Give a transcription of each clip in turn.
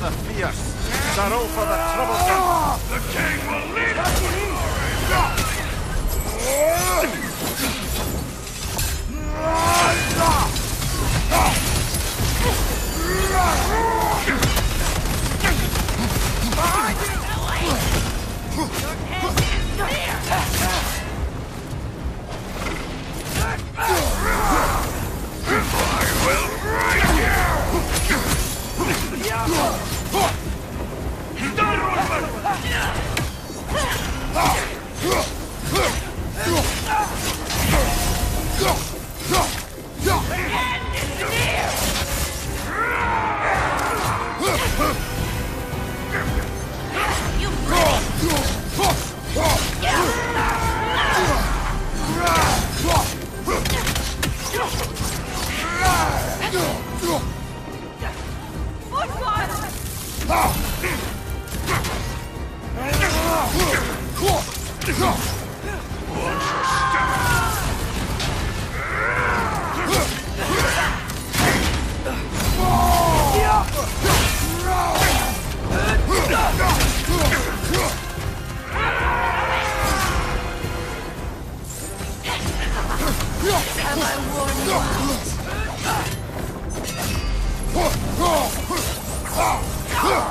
the fierce, sorrow for the troublesome. The king will live. Have I worn you out? Watch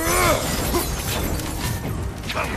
か